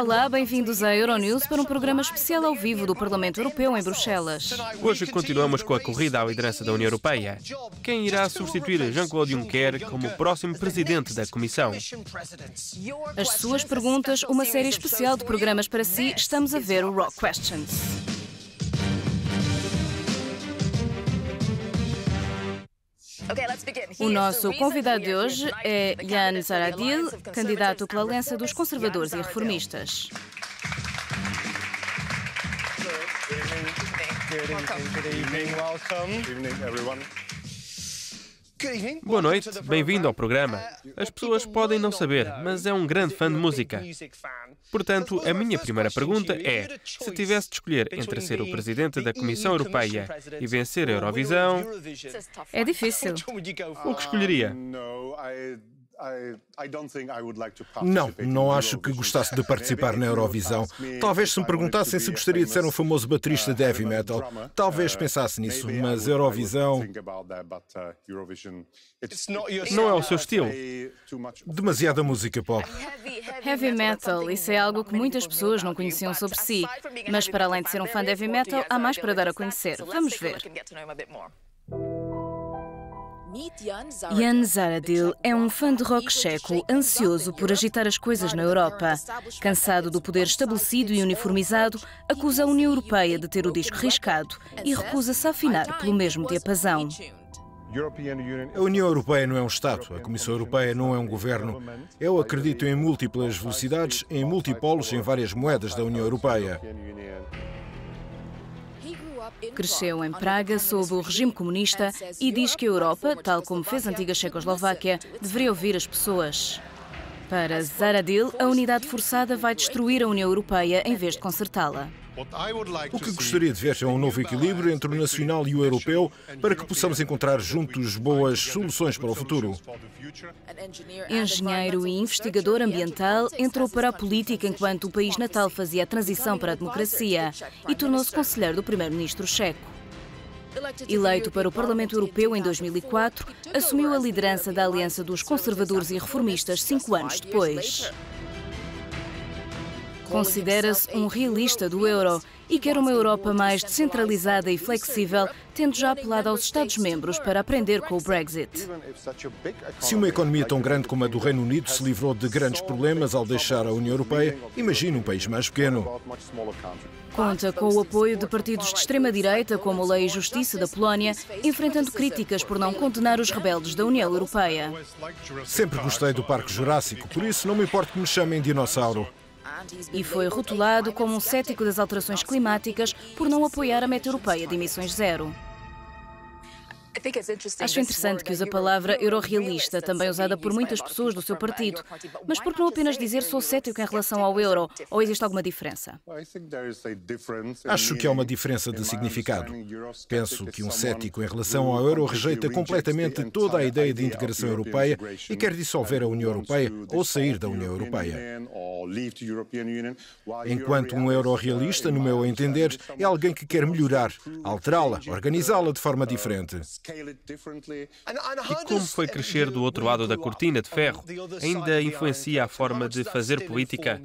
Olá, bem-vindos à Euronews para um programa especial ao vivo do Parlamento Europeu em Bruxelas. Hoje continuamos com a corrida à liderança da União Europeia. Quem irá substituir Jean-Claude Juncker como próximo presidente da Comissão? As suas perguntas, uma série especial de programas para si, estamos a ver o Rock Questions. O nosso convidado de hoje é Jan Zaradil, candidato pela Aliança dos Conservadores e Reformistas. Boa noite, bem-vindo ao programa. As pessoas podem não saber, mas é um grande fã de música. Portanto, a minha primeira pergunta é: se tivesse de escolher entre ser o presidente da Comissão Europeia e vencer a Eurovisão. É difícil. O que escolheria? Não, não acho que gostasse de participar na Eurovisão. Talvez se me perguntassem se gostaria de ser um famoso baterista de heavy metal, talvez pensasse nisso, mas Eurovisão. Não é o seu estilo. Demasiada música pop. Heavy metal, isso é algo que muitas pessoas não conheciam sobre si. Mas para além de ser um fã de heavy metal, há mais para dar a conhecer. Vamos ver. Jan Zaradil é um fã de rock checo, ansioso por agitar as coisas na Europa. Cansado do poder estabelecido e uniformizado, acusa a União Europeia de ter o disco riscado e recusa-se a afinar pelo mesmo diapasão. A União Europeia não é um Estado, a Comissão Europeia não é um governo. Eu acredito em múltiplas velocidades, em multipolos, em várias moedas da União Europeia. Cresceu em Praga sob o regime comunista e diz que a Europa, tal como fez a antiga Checoslováquia, deveria ouvir as pessoas. Para Zaradil, a unidade forçada vai destruir a União Europeia em vez de consertá-la. O que gostaria de ver é um novo equilíbrio entre o nacional e o europeu para que possamos encontrar juntos boas soluções para o futuro. Engenheiro e investigador ambiental, entrou para a política enquanto o país natal fazia a transição para a democracia e tornou-se conselheiro do primeiro-ministro checo. Eleito para o Parlamento Europeu em 2004, assumiu a liderança da Aliança dos Conservadores e Reformistas cinco anos depois. Considera-se um realista do euro e quer uma Europa mais descentralizada e flexível, tendo já apelado aos Estados-membros para aprender com o Brexit. Se uma economia tão grande como a do Reino Unido se livrou de grandes problemas ao deixar a União Europeia, imagine um país mais pequeno. Conta com o apoio de partidos de extrema-direita, como a Lei e Justiça da Polónia, enfrentando críticas por não condenar os rebeldes da União Europeia. Sempre gostei do Parque Jurássico, por isso não me importa que me chamem dinossauro e foi rotulado como um cético das alterações climáticas por não apoiar a meta europeia de emissões zero. Acho interessante que use a palavra eurorealista, também usada por muitas pessoas do seu partido. Mas por que não apenas dizer sou cético em relação ao euro? Ou existe alguma diferença? Acho que há uma diferença de significado. Penso que um cético em relação ao euro rejeita completamente toda a ideia de integração europeia e quer dissolver a União Europeia ou sair da União Europeia. Enquanto um eurorealista, no meu entender, é alguém que quer melhorar, alterá-la, organizá-la de forma diferente. E como foi crescer do outro lado da cortina de ferro? Ainda influencia a forma de fazer política?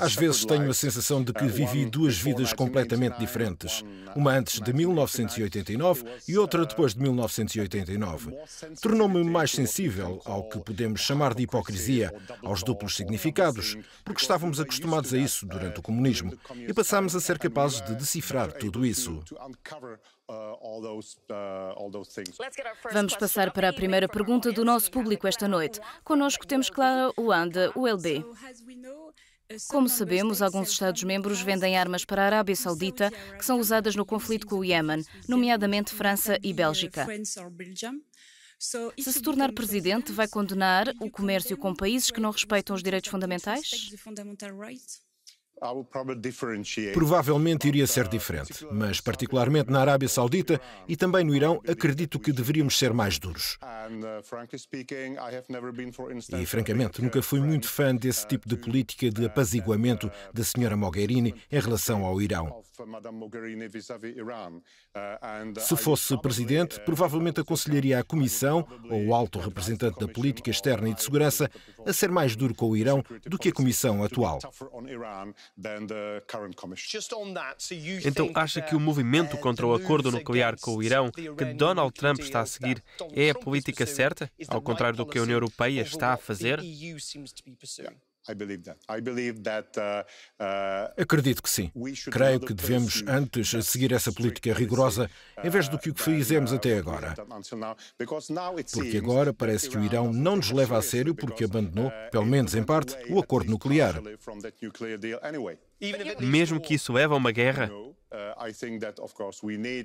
Às vezes tenho a sensação de que vivi duas vidas completamente diferentes. Uma antes de 1989 e outra depois de 1989. Tornou-me mais sensível ao que podemos chamar de hipocrisia, aos duplos significados, porque estávamos acostumados a isso durante o comunismo e passámos a ser capazes de decifrar tudo isso. Vamos passar para a primeira pergunta do nosso público esta noite. Conosco temos Clara Wanda, ULB. Como sabemos, alguns Estados-membros vendem armas para a Arábia Saudita que são usadas no conflito com o Iémen, nomeadamente França e Bélgica. Se se tornar presidente, vai condenar o comércio com países que não respeitam os direitos fundamentais? Provavelmente iria ser diferente, mas particularmente na Arábia Saudita e também no Irão, acredito que deveríamos ser mais duros. E, francamente, nunca fui muito fã desse tipo de política de apaziguamento da Sra. Mogherini em relação ao Irão. Se fosse presidente, provavelmente aconselharia a Comissão ou o alto representante da política externa e de segurança a ser mais duro com o Irão do que a Comissão atual. Então acha que o movimento contra o acordo nuclear com o Irão que Donald Trump está a seguir é a política certa, ao contrário do que a União Europeia está a fazer? Uh, uh, Acredito que sim. Creio que devemos antes seguir essa política rigorosa em vez do que o que fizemos até agora. Porque agora parece que o Irão não nos leva a sério porque abandonou, pelo menos em parte, o acordo nuclear. Mesmo que isso leve a uma guerra?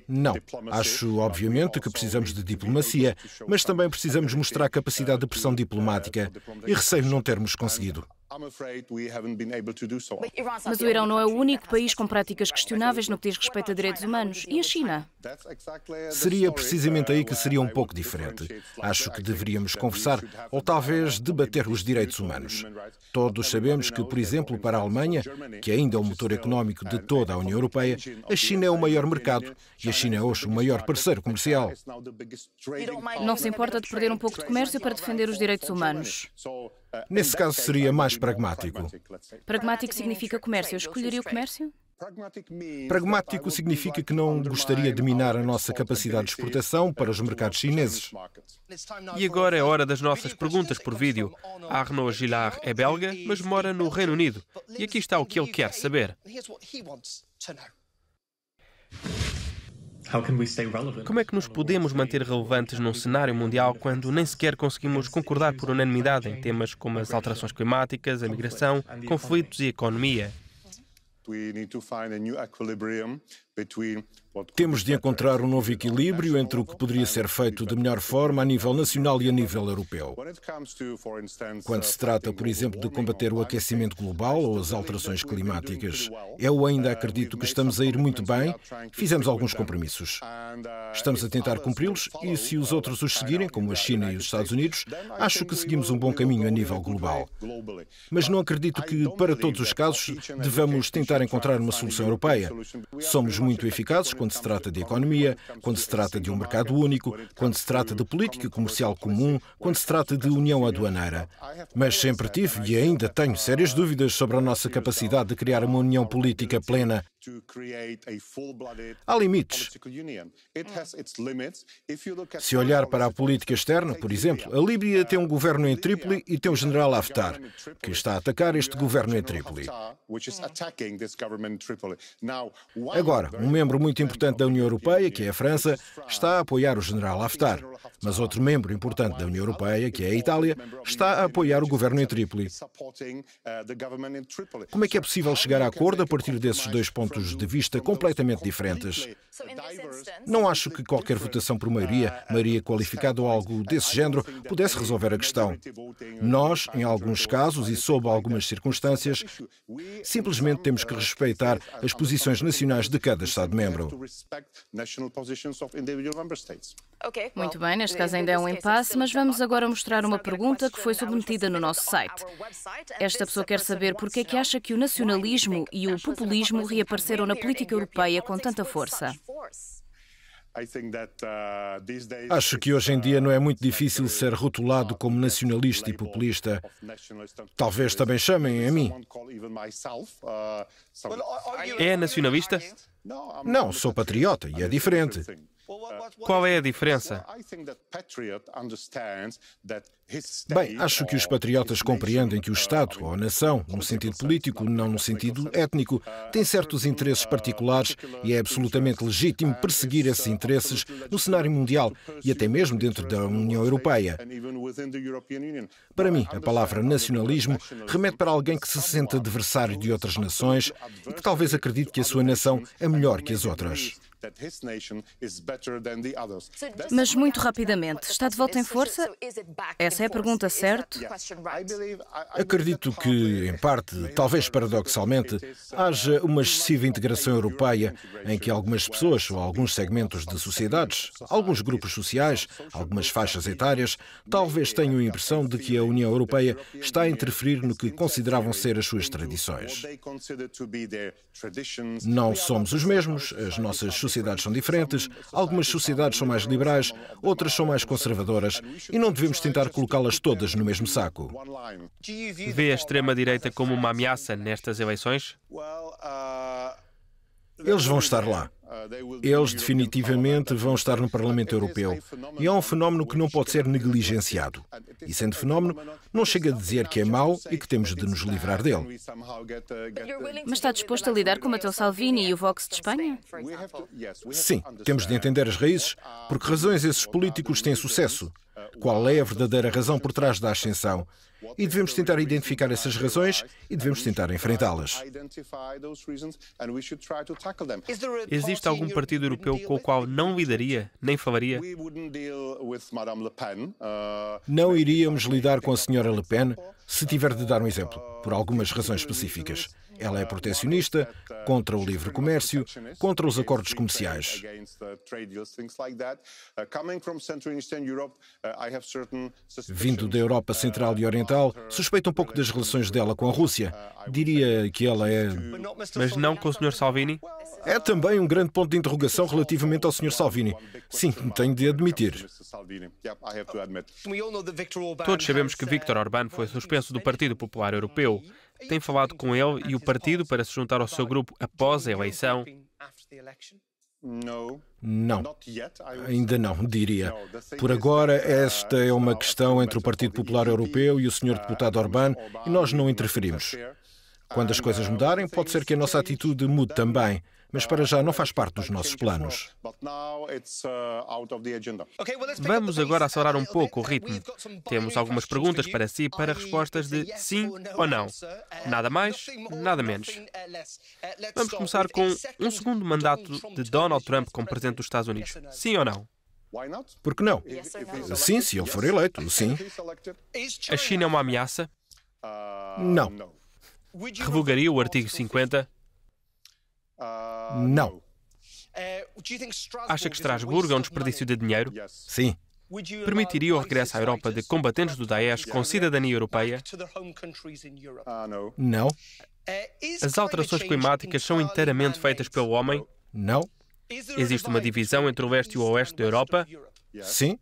Não. Acho, obviamente, que precisamos de diplomacia, mas também precisamos mostrar capacidade de pressão diplomática e receio não termos conseguido. Mas o Irão não é o único país com práticas questionáveis no que diz respeito a direitos humanos. E a China? Seria precisamente aí que seria um pouco diferente. Acho que deveríamos conversar ou talvez debater os direitos humanos. Todos sabemos que, por exemplo, para a Alemanha, que ainda é o motor económico de toda a União Europeia, a China é o maior mercado e a China é hoje o maior parceiro comercial. Não se importa de perder um pouco de comércio para defender os direitos humanos. Nesse caso, seria mais pragmático. Pragmático significa comércio. Eu escolheria o comércio? Pragmático significa que não gostaria de minar a nossa capacidade de exportação para os mercados chineses. E agora é hora das nossas perguntas por vídeo. Arnaud Gillard é belga, mas mora no Reino Unido. E aqui está o que ele quer saber. Como é que nos podemos manter relevantes num cenário mundial quando nem sequer conseguimos concordar por unanimidade em temas como as alterações climáticas, a migração, conflitos e a economia? Temos de encontrar um novo equilíbrio entre o que poderia ser feito de melhor forma a nível nacional e a nível europeu. Quando se trata, por exemplo, de combater o aquecimento global ou as alterações climáticas, eu ainda acredito que estamos a ir muito bem, fizemos alguns compromissos. Estamos a tentar cumpri-los e, se os outros os seguirem, como a China e os Estados Unidos, acho que seguimos um bom caminho a nível global. Mas não acredito que, para todos os casos, devamos tentar encontrar uma solução europeia. Somos muito eficazes quando se trata de economia, quando se trata de um mercado único, quando se trata de política comercial comum, quando se trata de união aduaneira. Mas sempre tive e ainda tenho sérias dúvidas sobre a nossa capacidade de criar uma união política plena Há limites. Se olhar para a política externa, por exemplo, a Líbia tem um governo em Trípoli e tem o general Haftar, que está a atacar este governo em Trípoli. Agora, um membro muito importante da União Europeia, que é a França, está a apoiar o general Haftar, mas outro membro importante da União Europeia, que é a Itália, está a apoiar o governo em Trípoli. Como é que é possível chegar a acordo a partir desses dois pontos pontos de vista completamente diferentes. Não acho que qualquer votação por maioria, maioria qualificada ou algo desse género, pudesse resolver a questão. Nós, em alguns casos e sob algumas circunstâncias, simplesmente temos que respeitar as posições nacionais de cada Estado-membro. Muito bem, neste caso ainda é um impasse, mas vamos agora mostrar uma pergunta que foi submetida no nosso site. Esta pessoa quer saber por que é que acha que o nacionalismo e o populismo reapareceram na política europeia com tanta força. Acho que hoje em dia não é muito difícil ser rotulado como nacionalista e populista. Talvez também chamem a mim. É nacionalista? Não, sou patriota e é diferente. Qual é a diferença? Bem, acho que os patriotas compreendem que o Estado, ou a nação, no sentido político, não no sentido étnico, tem certos interesses particulares e é absolutamente legítimo perseguir esses interesses no cenário mundial e até mesmo dentro da União Europeia. Para mim, a palavra nacionalismo remete para alguém que se sente adversário de outras nações e que talvez acredite que a sua nação é melhor que as outras. Mas muito rapidamente, está de volta em força? Essa é a pergunta, certo? Acredito que, em parte, talvez paradoxalmente, haja uma excessiva integração europeia em que algumas pessoas ou alguns segmentos de sociedades, alguns grupos sociais, algumas faixas etárias, talvez tenham a impressão de que a União Europeia está a interferir no que consideravam ser as suas tradições. Não somos os mesmos, as nossas sociedades são diferentes, algumas sociedades são mais liberais, outras são mais conservadoras e não devemos tentar colocá-las todas no mesmo saco. Vê a extrema-direita como uma ameaça nestas eleições? Eles vão estar lá. Eles definitivamente vão estar no Parlamento Europeu. E é um fenómeno que não pode ser negligenciado. E sendo fenómeno, não chega a dizer que é mau e que temos de nos livrar dele. Mas está disposto a lidar com o Matteo Salvini e o Vox de Espanha? Sim, temos de entender as raízes, por que razões esses políticos têm sucesso. Qual é a verdadeira razão por trás da ascensão? E devemos tentar identificar essas razões e devemos tentar enfrentá-las. Existe algum partido europeu com o qual não lidaria, nem falaria? Não iríamos lidar com a senhora Le Pen se tiver de dar um exemplo, por algumas razões específicas. Ela é protecionista, contra o livre comércio, contra os acordos comerciais. Vindo da Europa Central e Oriental, suspeito um pouco das relações dela com a Rússia. Diria que ela é. Mas não com o Sr. Salvini? É também um grande ponto de interrogação relativamente ao Sr. Salvini. Sim, tenho de admitir. Todos sabemos que Viktor Orbán foi suspenso do Partido Popular Europeu. Tem falado com ele e o partido para se juntar ao seu grupo após a eleição? Não, ainda não, diria. Por agora, esta é uma questão entre o Partido Popular Europeu e o Sr. Deputado Orbán e nós não interferimos. Quando as coisas mudarem, pode ser que a nossa atitude mude também mas para já não faz parte dos nossos planos. Vamos agora acelerar um pouco o ritmo. Temos algumas perguntas para si para respostas de sim ou não. Nada mais, nada menos. Vamos começar com um segundo mandato de Donald Trump como presidente dos Estados Unidos. Sim ou não? Por que não? Sim, se ele for eleito, sim. A China é uma ameaça? Não. Revogaria o artigo 50? Não. Acha que Estrasburgo é um desperdício de dinheiro? Sim. Permitiria o regresso à Europa de combatentes do Daesh com cidadania europeia? Não. As alterações climáticas são inteiramente feitas pelo homem? Não. Existe uma divisão entre o leste e o oeste da Europa? Sim.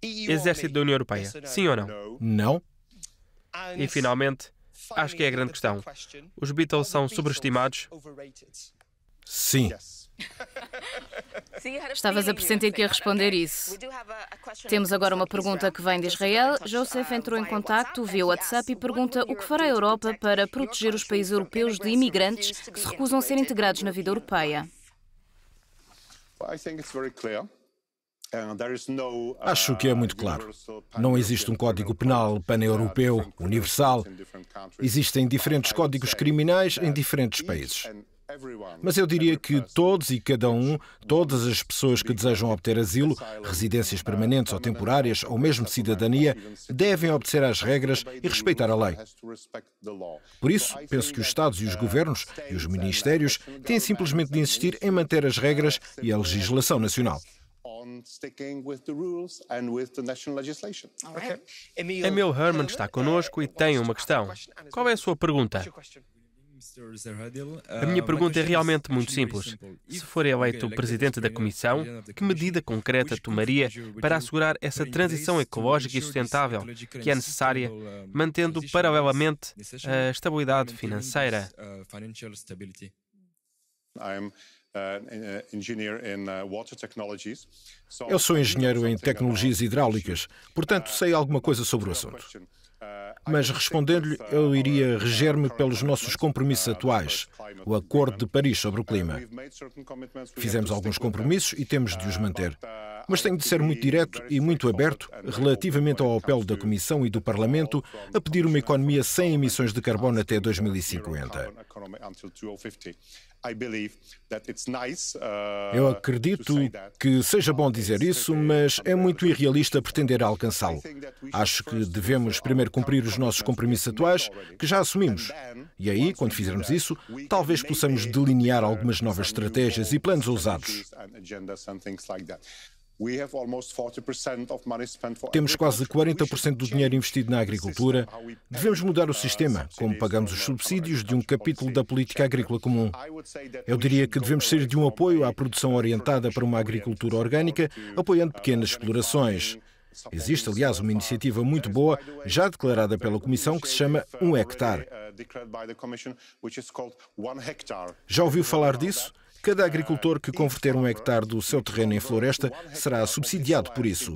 Exército da União Europeia? Sim ou não? Não. E finalmente, Acho que é a grande questão. Os Beatles são sobreestimados? Sim. Estavas a pressentir que ia responder isso. Temos agora uma pergunta que vem de Israel. Joseph entrou em contato via WhatsApp e pergunta o que fará a Europa para proteger os países europeus de imigrantes que se recusam a ser integrados na vida europeia. Acho que é muito claro. Não existe um código penal pan-europeu, universal. Existem diferentes códigos criminais em diferentes países. Mas eu diria que todos e cada um, todas as pessoas que desejam obter asilo, residências permanentes ou temporárias, ou mesmo cidadania, devem obedecer às regras e respeitar a lei. Por isso, penso que os Estados e os governos e os ministérios têm simplesmente de insistir em manter as regras e a legislação nacional Okay. Emil Herman está conosco e tem uma questão. Qual é a sua pergunta? A minha pergunta é realmente muito simples. Se for eleito presidente da Comissão, que medida concreta tomaria para assegurar essa transição ecológica e sustentável que é necessária, mantendo paralelamente a estabilidade financeira? Uh, uh, Eu sou engenheiro em tecnologias hidráulicas, portanto sei alguma coisa sobre o assunto. Mas respondendo-lhe, eu iria reger-me pelos nossos compromissos atuais, o Acordo de Paris sobre o Clima. Fizemos alguns compromissos e temos de os manter. Mas tenho de ser muito direto e muito aberto relativamente ao apelo da Comissão e do Parlamento a pedir uma economia sem emissões de carbono até 2050. Eu acredito que seja bom dizer isso, mas é muito irrealista pretender alcançá-lo. Acho que devemos primeiro cumprir os nossos compromissos atuais, que já assumimos. E aí, quando fizermos isso, talvez possamos delinear algumas novas estratégias e planos ousados. Temos quase 40% do dinheiro investido na agricultura. Devemos mudar o sistema, como pagamos os subsídios de um capítulo da política agrícola comum. Eu diria que devemos ser de um apoio à produção orientada para uma agricultura orgânica, apoiando pequenas explorações. Existe, aliás, uma iniciativa muito boa, já declarada pela Comissão, que se chama Um Hectare. Já ouviu falar disso? Cada agricultor que converter um hectare do seu terreno em floresta será subsidiado por isso.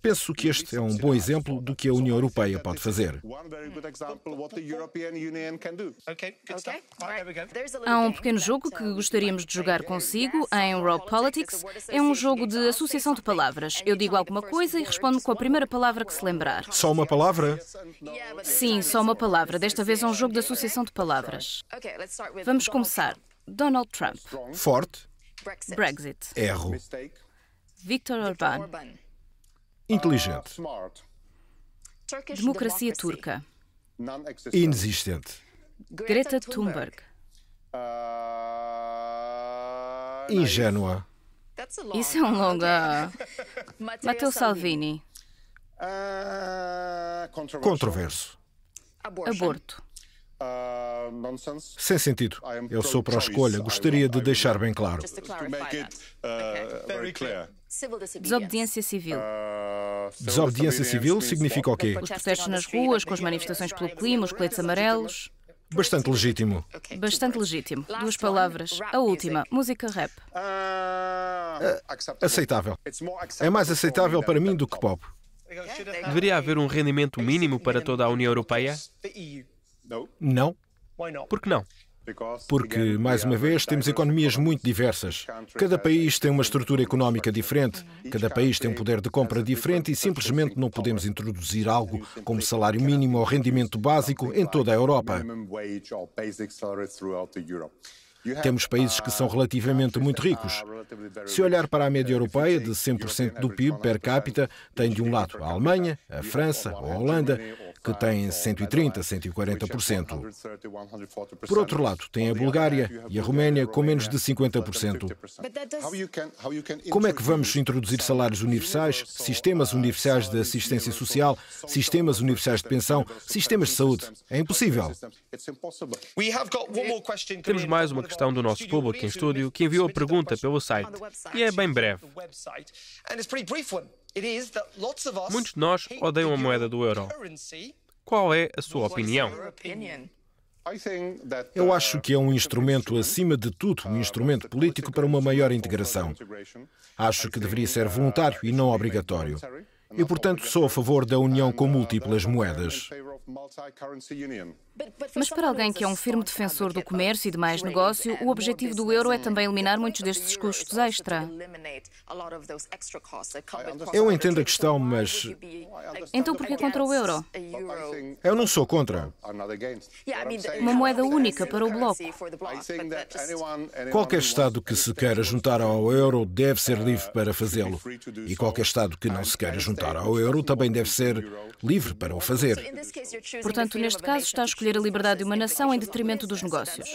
Penso que este é um bom exemplo do que a União Europeia pode fazer. Há um pequeno jogo que gostaríamos de jogar consigo em Rock Politics. É um jogo de associação de palavras. Eu digo alguma coisa e respondo com a primeira palavra que se lembrar. Só uma palavra? Sim, só uma palavra. Desta vez é um jogo de associação de palavras. Vamos começar. Donald Trump. Forte. Brexit. Erro. Viktor Orbán. Inteligente. Democracia turca. Inexistente. Greta Thunberg. Ingênua. Isso é um longa. Matteo Salvini. Controverso. Aborto. Sem sentido. Eu sou para a escolha. Gostaria de deixar bem claro. Desobediência civil. Desobediência civil significa o quê? Os protestos nas ruas, com as manifestações pelo clima, os coletes amarelos. Bastante legítimo. Bastante legítimo. Duas palavras. A última, música rap. Aceitável. É mais aceitável para mim do que pop. Deveria haver um rendimento mínimo para toda a União Europeia? Não. Por que não? Porque, mais uma vez, temos economias muito diversas. Cada país tem uma estrutura económica diferente, cada país tem um poder de compra diferente e simplesmente não podemos introduzir algo como salário mínimo ou rendimento básico em toda a Europa. Temos países que são relativamente muito ricos. Se olhar para a média europeia, de 100% do PIB per capita, tem de um lado a Alemanha, a França ou a Holanda, que têm 130%, 140%. Por outro lado, tem a Bulgária e a Roménia com menos de 50%. Como é que vamos introduzir salários universais, sistemas universais de assistência social, sistemas universais de pensão, sistemas de saúde? É impossível. Temos mais uma questão do nosso público em estúdio que enviou a pergunta pelo site e é bem breve. Muitos de nós odeiam a moeda do euro. Qual é a sua opinião? Eu acho que é um instrumento, acima de tudo, um instrumento político para uma maior integração. Acho que deveria ser voluntário e não obrigatório. E, portanto, sou a favor da união com múltiplas moedas. Mas para alguém que é um firme defensor do comércio e de mais negócio, o objetivo do euro é também eliminar muitos destes custos extra. Eu entendo a questão, mas. Então por que contra o euro? Eu não sou contra. Uma moeda única para o bloco. Qualquer Estado que se queira juntar ao euro deve ser livre para fazê-lo. E qualquer Estado que não se queira juntar ao euro também deve ser livre para o fazer. Portanto, neste caso, está a escolher a liberdade de uma nação em detrimento dos negócios.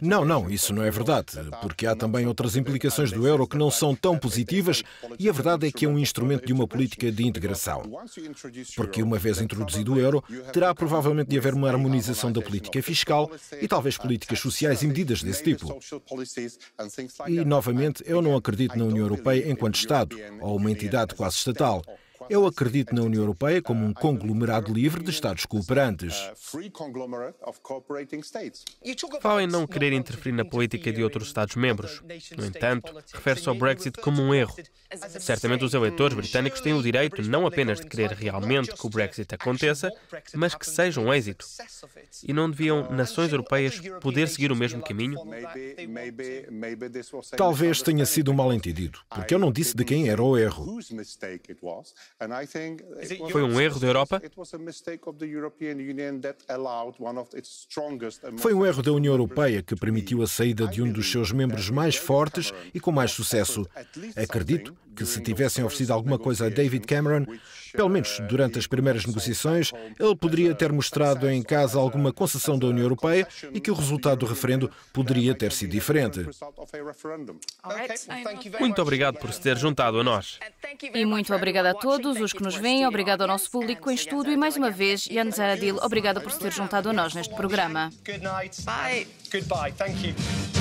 Não, não, isso não é verdade, porque há também outras implicações do euro que não são tão positivas e a verdade é que é um instrumento de uma política de integração. Porque, uma vez introduzido o euro, terá provavelmente de haver uma harmonização da política fiscal e talvez políticas sociais e medidas desse tipo. E, novamente, eu não acredito na União Europeia enquanto Estado ou uma entidade quase estatal. Eu acredito na União Europeia como um conglomerado livre de Estados cooperantes. Fala em não querer interferir na política de outros Estados-membros. No entanto, refere-se ao Brexit como um erro. Certamente os eleitores britânicos têm o direito não apenas de querer realmente que o Brexit aconteça, mas que seja um êxito. E não deviam nações europeias poder seguir o mesmo caminho? Talvez tenha sido um mal-entendido, porque eu não disse de quem era o erro. Foi um erro da Europa? Foi um erro da União Europeia que permitiu a saída de um dos seus membros mais fortes e com mais sucesso. Acredito que se tivessem oferecido alguma coisa a David Cameron, pelo menos durante as primeiras negociações, ele poderia ter mostrado em casa alguma concessão da União Europeia e que o resultado do referendo poderia ter sido diferente. Muito obrigado por se ter juntado a nós. E muito obrigada a todos os que nos veem, obrigado ao nosso público em estudo e mais uma vez, Jan Zaradil, obrigada por se ter juntado a nós neste programa. Bye. Goodbye. Thank you.